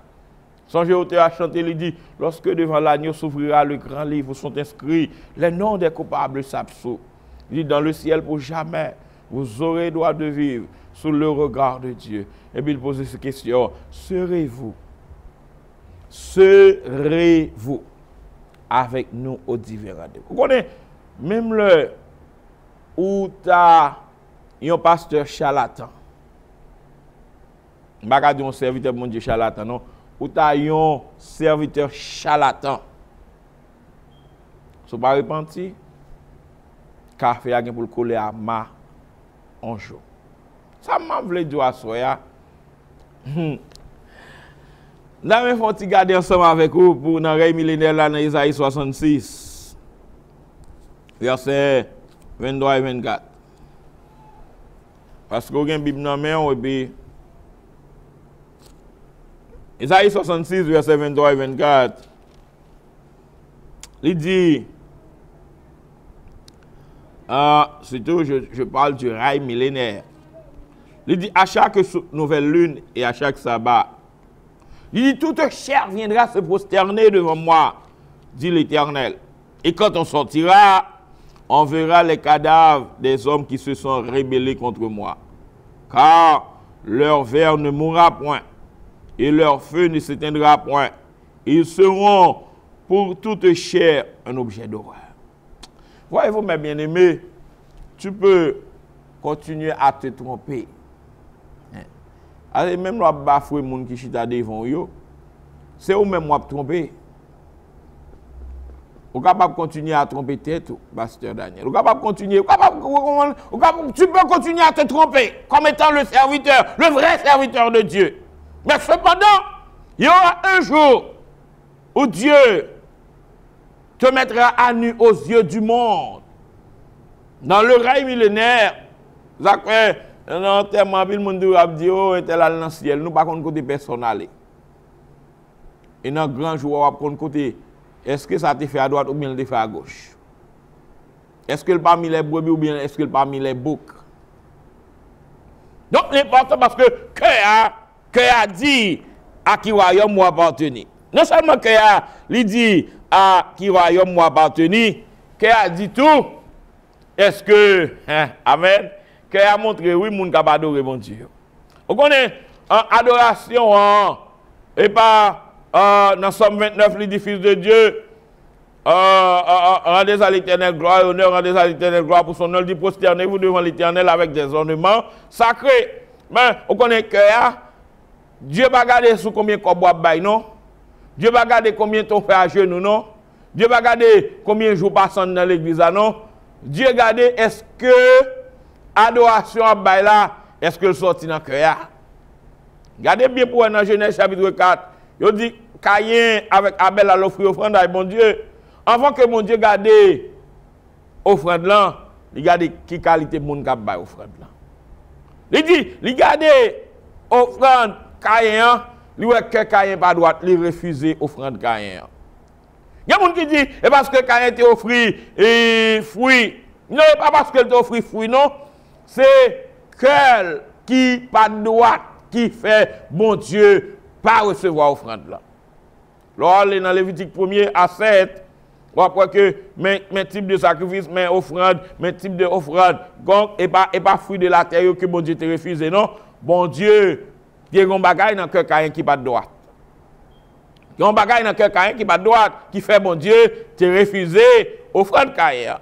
A: Songez au à chanter, il dit, lorsque devant l'agneau s'ouvrira le grand livre sont inscrits les noms des coupables s'absous. Il dit, dans le ciel pour jamais, vous aurez droit de vivre sous le regard de Dieu. Et puis il pose cette question, serez-vous, serez-vous avec nous au divers Vous connaissez, même le où tu as un pasteur charlatan, je ne dire un serviteur mon Dieu charlatan, non, où tu as un serviteur charlatan. Si pas repenti, car fait pour le coller à ma un jour. Sa man vle dyo aswaya. Hmm. Nan men fon ti gade anseman vek ou pou nan rey milenel la nan Isaïe 66. Verset 22 et 24. Paske ou gen bib nan men ou bi. Isaïe 66 verset 22 et 24. Li di. Ah, Soutou je, je parle du rey milenel. Il dit à chaque nouvelle lune et à chaque sabbat. Il dit toute chair viendra se prosterner devant moi, dit l'Éternel. Et quand on sortira, on verra les cadavres des hommes qui se sont rébellés contre moi. Car leur verre ne mourra point et leur feu ne s'éteindra point. Ils seront pour toute chair un objet d'horreur. Voyez-vous, mes bien-aimés, tu peux continuer à te tromper. Ase menm wap bafwe moun ki chita devon yo, se ou menm wap trompe. Ou kapap kontinye a Pastor Daniel. Ou kapap kontinye, ou kapap, ou kapap, tu pe kontinye a te trompe, kom etan le serviteur, le vre serviteur de Dieu. Men sepadan, yon un jour, ou Dieu te mettra a nu os yeux du monde, nan le ray millenèr, zakwe, Nan anterman pil moun di diyo ap oh, entel al nan siel, nou pa kon kote personale. E nan gran jou wap kon kote, eske sa te fe a doat ou bien te fe a goch. Eske l pa mi le brebi ou bien eske l pa mi le bouk. Donk l'important paske kè a, kè a di a ki wayom mwa apateni. Non salman kè a li di a ki wayom mwa apateni, kè a di tou, eske, hein, amen, cœur a montré, oui, moun capable adorer mon Dieu. Vous connaissez, adoration, et pas euh, dans Somme 29, l'édifice de Dieu, euh, rendez à l'éternel gloire honneur, rendez à l'éternel gloire pour son nom, dit prosternez-vous devant l'éternel avec des ornements sacrés. Mais, vous connaissez que Dieu va regarder sous combien de bail, non? Dieu va regarder combien ton fait à genoux, non? Dieu va regarder combien de jours passent dans l'église, non? Dieu va regarder est-ce que adoration à bail là, est-ce que le sorti dans le cœur? Regardez bien pour dans Genèse chapitre 4. Il dit Caïn avec Abel a l'offrir offrande à mon Dieu. Avant que mon Dieu garde offrande là, il garde qui qualité mon cap bail offrande là. Il dit, il garde offrande Caïn, il voit que Caïn pas droit, il refuser offrande Caïn. Il y a des gens qui disent, et parce que Caïn t'a offert et fruit. Non, pas parce qu'elle t'a offert fruit, non. C'est qu'elle qui pas droit, qui fait, mon Dieu, pas recevoir offrande là. Est dans Lévitique 1er à 7, on voit que mes, types de sacrifices, mes offrandes, mes types de offrandes, et pas, et pas fruit de la terre que bon Dieu t'a refusé, non? Bon Dieu, il y a un bagage dans cœur qui pas droite. Il y a un bagage dans cœur qui pas droite, qui fait bon Dieu te refusé offrande caïen.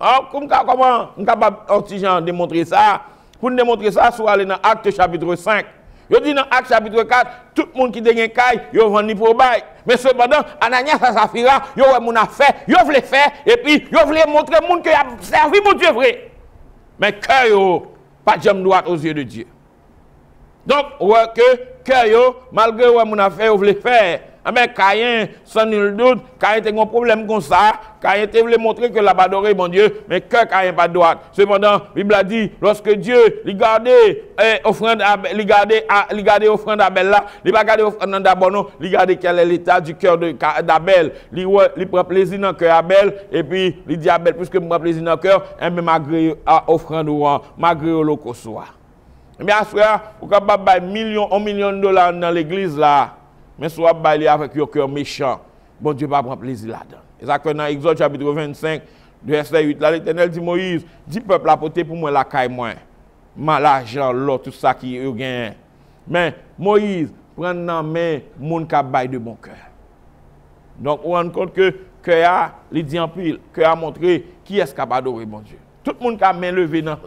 A: Alors, comment, comment, on capable de démontrer ça? Pour démontrer ça, soit aller dans Acte chapitre 5. Je dis dans Acte chapitre 4, tout le monde qui a un caille, il vend pour bail. Mais cependant, Ananias et Saphira, ils ont mon affaire, ils faire, et puis ils voulaient montrer au monde qu'il a servi mon Dieu vrai. Mais cœur, pas de jambe aux yeux de Dieu. Donc, ouais, que cœur, malgré que mon affaire, ils voulaient faire, mais ah Caïn, sans nul doute, Caïn a un problème comme ça. Caïn voulait montrer que la adorer mon Dieu, mais que Caïn pas droit. Cependant, la Bible a dit, lorsque Dieu, il gardait eh, offrande, gardait, il gardait d'Abel là, il pas gardé d'Abel, il quel est l'état du cœur d'Abel. Il prend plaisir dans le cœur d'Abel, et puis il dit Abel, puisque je prends plaisir dans le cœur, et eh, même malgré offrande ou malgré l'holocauste. Bien sûr, vous pouvez million, un million de dollars dans l'église là. Mais soit bailler avec un cœur méchant, bon Dieu va prendre plaisir là-dedans. Et ça que dans Exode chapitre 25, verset 8, là, l'Éternel dit Moïse, dis peuple apporter pour moi la caille moi. Ma l'argent, l'eau, tout ça qui est gain. Mais Moïse, prend dans main mon bail de bon cœur. Donc on rend compte que cœur il dit en pile, cœur a montré qui qui a adoré bon Dieu. Tout le monde qui a main levée dans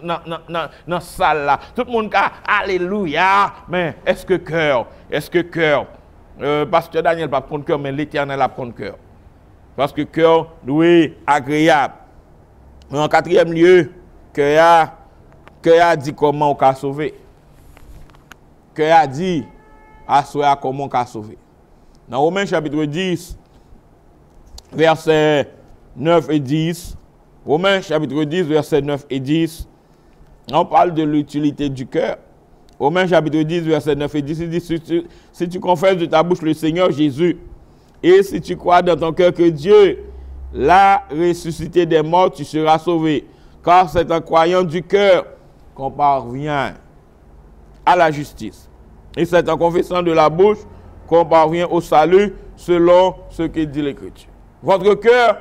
A: la salle là. Tout le monde qui a Alléluia. Mais est-ce que cœur, est-ce que cœur euh, pasteur Daniel va prendre cœur, mais l'éternel va prendre cœur. Parce que cœur, est agréable. en quatrième lieu, cœur a dit comment on peut sauver. Cœur a dit à soi comment on peut sauver. Dans Romains chapitre 10, versets 9 et 10, Romains chapitre 10, versets 9 et 10, on parle de l'utilité du cœur. Romains chapitre 10, verset 9 et 10, il dit, si tu, confesses de ta bouche le Seigneur Jésus, et si tu crois dans ton cœur que Dieu l'a ressuscité des morts, tu seras sauvé. Car c'est en croyant du cœur qu'on parvient à la justice. Et c'est en confessant de la bouche qu'on parvient au salut selon ce que dit l'Écriture. Votre cœur,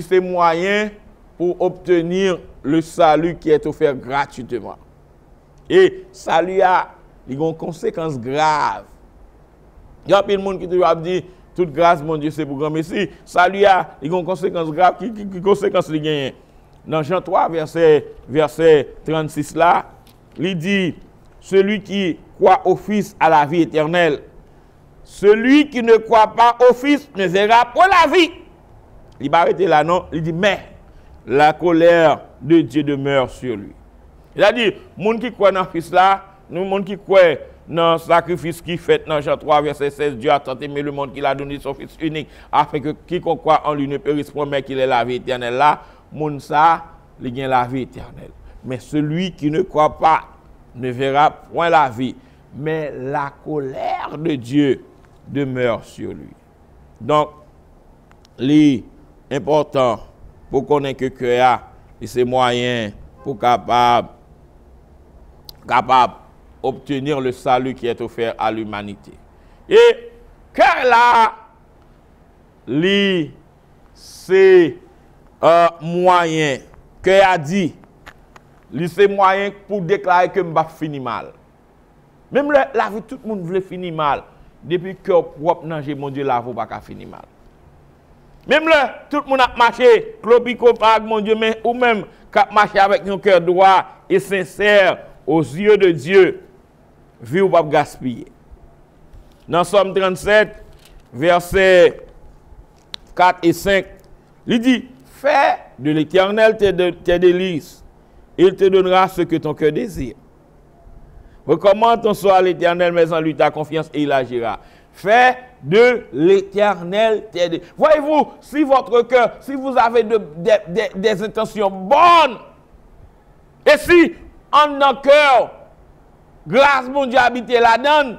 A: c'est moyen pour obtenir le salut qui est offert gratuitement. Et ça lui a une conséquence grave. Il y a plein de monde qui te dit toute grâce, mon Dieu, c'est pour grand Messie. Ça lui a une conséquence grave. Qui, qui, conséquence il gagne Dans Jean 3, verset, verset 36 là, il dit Celui qui croit au Fils a la vie éternelle. Celui qui ne croit pas au Fils ne verra pas la vie. Il va arrêter là, non? Il dit Mais la colère de Dieu demeure sur lui. Il a dit, gens qui croient dans le Fils là, nous, gens qui croient dans le sacrifice qui fait dans Jean 3, verset 16, Dieu a tant aimé le monde qu'il a donné son Fils unique, afin que quiconque croit en lui ne périsse point, mais qu'il ait la vie éternelle. Là, monde ça, il a la vie éternelle. Mais celui qui ne croit pas ne verra point la vie, mais la colère de Dieu demeure sur lui. Donc, l'important pour connaître que cœur et ses moyens pour capable capable d'obtenir le salut qui est offert à l'humanité. Et car là, c'est un moyen que a dit, c'est moyen pour déclarer que je finir mal. Même la, tout le monde veut finir mal. Depuis que propre nager, mon Dieu, la vie pas finir mal. Même là, tout le monde a marché, mon Dieu, mais ou même qui marché avec un cœur droit et sincère aux yeux de Dieu, vie ou pas gaspiller. Dans Somme 37, versets 4 et 5, il dit, fais de l'éternel tes délices, il te donnera ce que ton cœur désire. Recommande ton sort à l'éternel, mais en lui ta confiance et il agira. Fais de l'éternel tes délices. Voyez-vous, si votre cœur, si vous avez des intentions bonnes, et si en notre cœur, grâce mon Dieu habite la donne,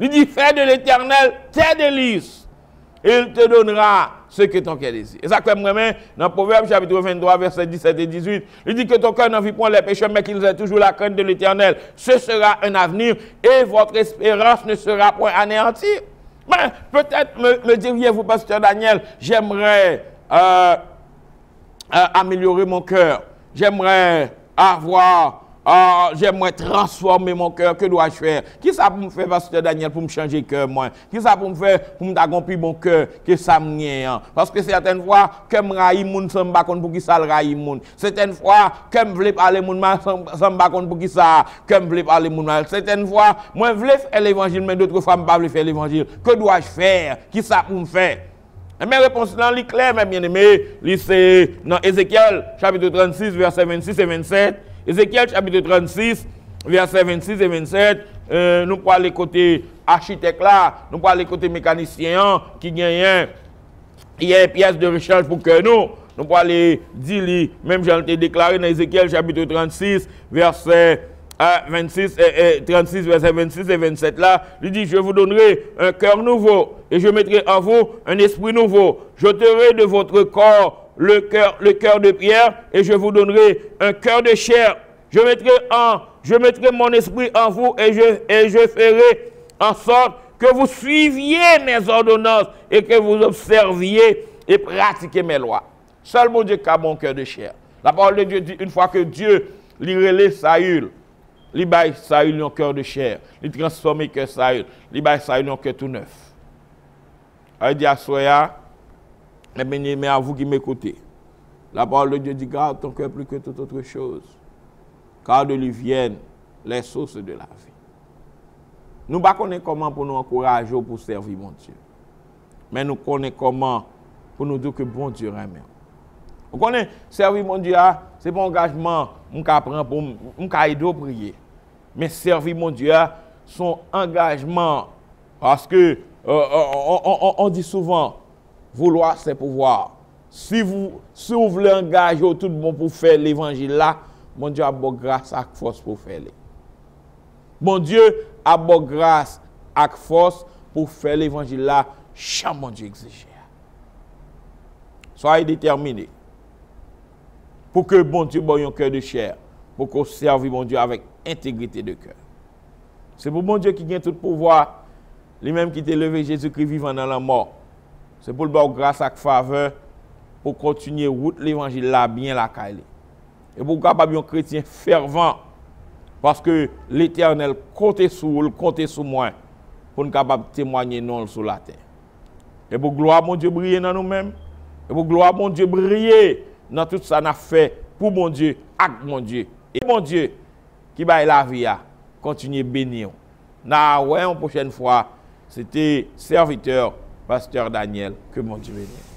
A: il dit, fais de l'éternel tes délices. Il te donnera ce que ton cœur désire. Et ça, comme moi, dans Proverbe chapitre 23, verset 17 et 18, il dit que ton cœur n'envie point les péchés, mais qu'il ait toujours la crainte de l'éternel. Ce sera un avenir et votre espérance ne sera point anéantie. Mais peut-être me, diriez-vous, pasteur Daniel, j'aimerais euh, euh, améliorer mon cœur. J'aimerais avoir ah, j'aimerais transformer mon cœur. Que dois-je faire? Qui ça pour me faire, Pasteur Daniel, pour me changer cœur, moi? Qui ça pour me faire, pour me d'accomplir mon cœur? Que ça me hein? Parce que certaines fois, que me raille moun, ça me pour qui ça le raille. Certaines fois, que me voulais parler moun, ça me pour qui ça, que me parler. Certaines fois, moi, voulais faire l'évangile, mais d'autres fois, je ne pas faire l'évangile. Que dois-je faire? Qui ça pour me faire? Et mes réponses les claires, mes bien-aimés, c'est dans Ézéchiel, chapitre 36, verset 26 et 27. Ézéchiel chapitre 36, verset 26 et 27, euh, nous parlons côté architecte là, nous parlons côté mécanicien qui gagne une pièce de recherche pour que nous, nous parlons même j'ai déclaré dans Ézéchiel chapitre 36, verset 26, et, 36, verset 26 et 27 là, il dit, je vous donnerai un cœur nouveau et je mettrai en vous un esprit nouveau. J'ôterai de votre corps le cœur, le cœur de pierre et je vous donnerai un cœur de chair. Je mettrai, en, je mettrai mon esprit en vous et je, et je ferai en sorte que vous suiviez mes ordonnances et que vous observiez et pratiquiez mes lois. Seul mon Dieu a mon cœur de chair. La parole de Dieu dit une fois que Dieu relève Saül, il baille Saül un cœur de chair. Il transforme cœur Saül. Il baille Saül un cœur tout neuf. Il dit à Soya, mais à vous qui m'écoutez, la parole de Dieu dit garde ton cœur plus que toute autre chose, car de lui viennent les sources de la vie. Nous ne connaissons pas comment pour nous encourager pour servir mon Dieu. Mais nous connaissons comment pour nous dire que bon Dieu aime. Vous connaissez, servir mon Dieu, ah, ce n'est pas engagement que prendre pour prier. Mais servir mon Dieu, ah, son engagement, parce que euh, euh, on dit souvent, Vouloir, c'est pouvoir. Si vous, si vous voulez engager tout le monde pour faire l'évangile là, mon Dieu a bonne grâce et force pour faire. Mon Dieu a bonne grâce et force pour faire l'évangile là, chaque mon Dieu exige. Soyez déterminés pour que bon Dieu ait un cœur de chair, pour qu'on serve mon Dieu avec intégrité de cœur. C'est pour mon Dieu qui gagne tout le pouvoir, lui-même qui t'a levé Jésus-Christ vivant dans la mort c'est pour le bon grâce et faveur pour continuer route l'évangile bien la. Et pour capable un chrétien fervent parce que l'Éternel compte sur vous, compte sur moi pour nous capable témoigner sur la terre. Et pour gloire mon Dieu briller dans nous-mêmes. Et pour gloire mon Dieu briller dans tout ça n'a fait pour mon Dieu, avec mon Dieu. Et mon Dieu qui va la vie à continuer bénir. Na ouais, prochaine fois, c'était serviteur Pasteur Daniel, que mon Dieu bénisse.